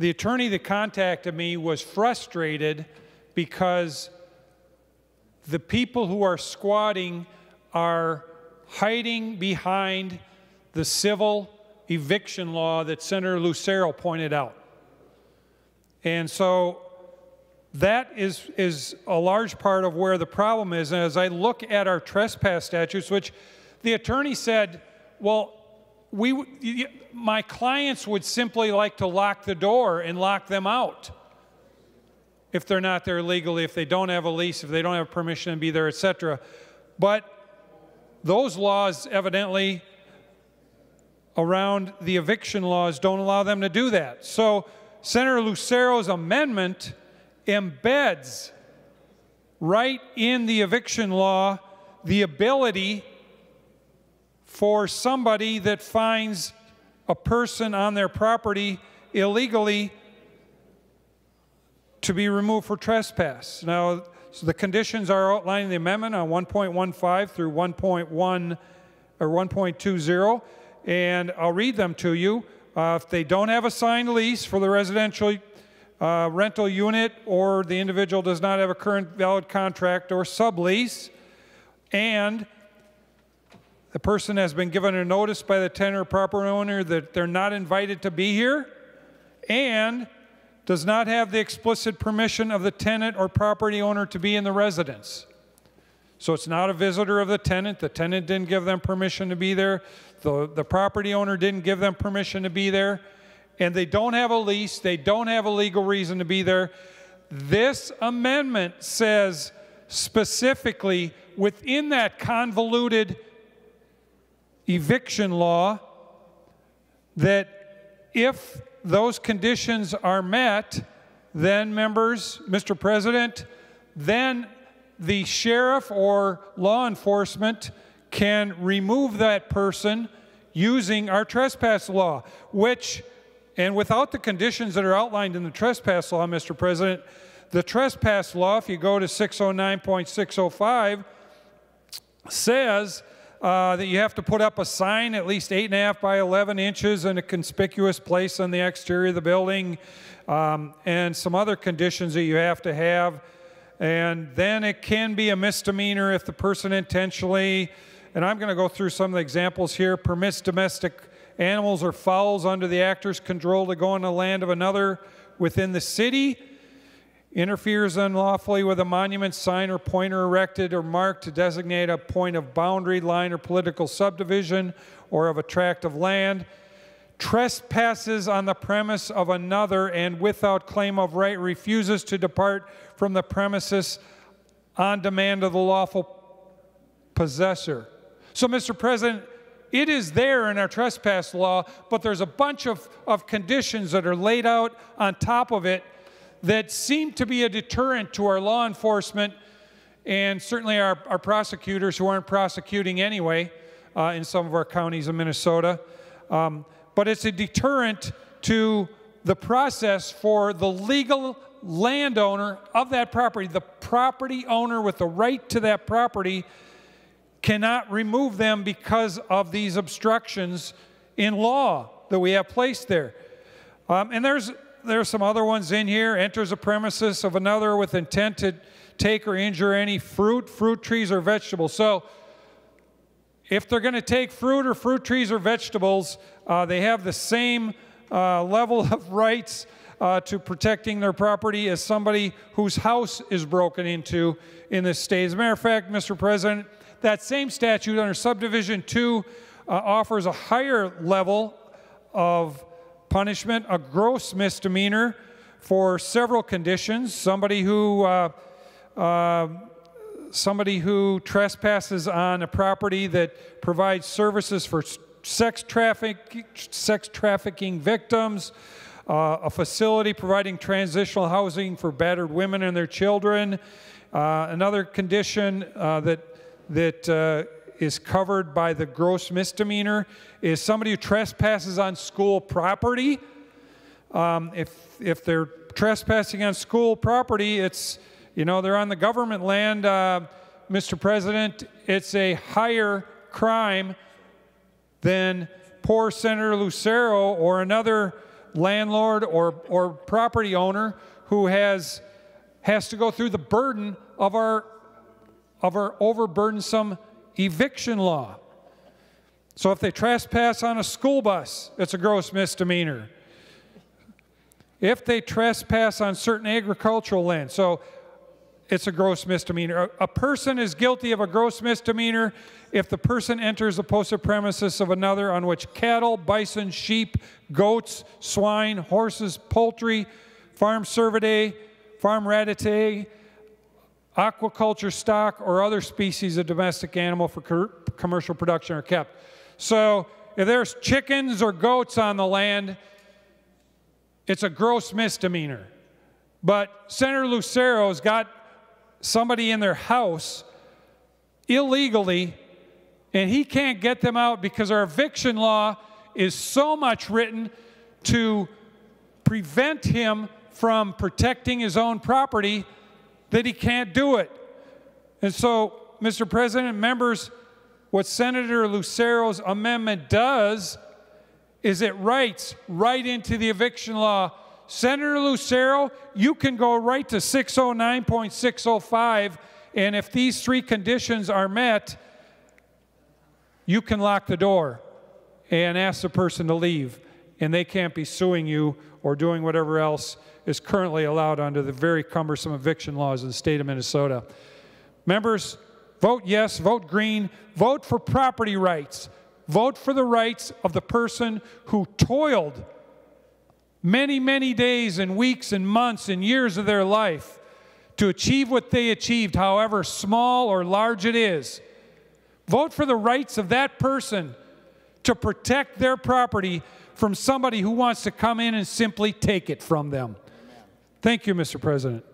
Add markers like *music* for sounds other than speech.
the attorney that contacted me was frustrated because the people who are squatting are hiding behind the civil eviction law that Senator Lucero pointed out. And so that is, is a large part of where the problem is. And as I look at our trespass statutes, which the attorney said, well, we, my clients would simply like to lock the door and lock them out if they're not there legally, if they don't have a lease, if they don't have permission to be there, etc. But those laws evidently around the eviction laws don't allow them to do that. So Senator Lucero's amendment embeds right in the eviction law the ability for somebody that finds a person on their property illegally to be removed for trespass. Now, so the conditions are outlined in the amendment on 1.15 through 1.1 or 1.20, and I'll read them to you. Uh, if they don't have a signed lease for the residential uh, rental unit or the individual does not have a current valid contract or sublease, and the person has been given a notice by the tenant or property owner that they're not invited to be here, and does not have the explicit permission of the tenant or property owner to be in the residence. So it's not a visitor of the tenant. The tenant didn't give them permission to be there. The, the property owner didn't give them permission to be there. And they don't have a lease. They don't have a legal reason to be there. This amendment says specifically within that convoluted eviction law that if those conditions are met, then members, Mr. President, then the sheriff or law enforcement can remove that person using our trespass law, which, and without the conditions that are outlined in the trespass law, Mr. President, the trespass law, if you go to 609.605, says uh, that you have to put up a sign at least 8.5 by 11 inches in a conspicuous place on the exterior of the building, um, and some other conditions that you have to have. And then it can be a misdemeanor if the person intentionally, and I'm going to go through some of the examples here, permits domestic animals or fowls under the actor's control to go on the land of another within the city, interferes unlawfully with a monument, sign, or pointer erected or marked to designate a point of boundary line or political subdivision or of a tract of land, trespasses on the premise of another and without claim of right refuses to depart from the premises on demand of the lawful possessor. So, Mr. President, it is there in our trespass law, but there's a bunch of, of conditions that are laid out on top of it that seem to be a deterrent to our law enforcement and certainly our, our prosecutors who aren't prosecuting anyway uh, in some of our counties in Minnesota. Um, but it's a deterrent to the process for the legal landowner of that property. The property owner with the right to that property cannot remove them because of these obstructions in law that we have placed there. Um, and there's there's some other ones in here. Enters a premises of another with intent to take or injure any fruit, fruit trees, or vegetables. So if they're going to take fruit or fruit trees or vegetables, uh, they have the same uh, level *laughs* of rights uh, to protecting their property as somebody whose house is broken into in this state. As a matter of fact, Mr. President, that same statute under subdivision 2 uh, offers a higher level of punishment, a gross misdemeanor for several conditions. Somebody who uh, uh, somebody who trespasses on a property that provides services for sex traffic, sex trafficking victims, uh, a facility providing transitional housing for battered women and their children. Uh, another condition uh, that that uh, is covered by the gross misdemeanor is somebody who trespasses on school property. Um, if, if they're trespassing on school property, it's, you know, they're on the government land, uh, Mr. President, it's a higher crime than poor Senator Lucero or another landlord or, or property owner who has, has to go through the burden of our, of our overburdensome eviction law. So if they trespass on a school bus, it's a gross misdemeanor. If they trespass on certain agricultural land, so it's a gross misdemeanor. A, person is guilty of a gross misdemeanor if the person enters the posted premises of another on which cattle, bison, sheep, goats, swine, horses, poultry, farm cervidae, farm ratitae, aquaculture stock, or other species of domestic animal for commercial production are kept. So if there's chickens or goats on the land, it's a gross misdemeanor. But Senator Lucero's got somebody in their house illegally and he can't get them out because our eviction law is so much written to prevent him from protecting his own property that he can't do it. And so, Mr. President, members, what Senator Lucero's amendment does is it writes right into the eviction law Senator Lucero, you can go right to 609.605, and if these three conditions are met, you can lock the door and ask the person to leave, and they can't be suing you or doing whatever else is currently allowed under the very cumbersome eviction laws in the state of Minnesota. Members, vote yes, vote green, vote for property rights, vote for the rights of the person who toiled many, many days and weeks and months and years of their life to achieve what they achieved, however small or large it is. Vote for the rights of that person to protect their property from somebody who wants to come in and simply take it from them. Thank you, Mr. President.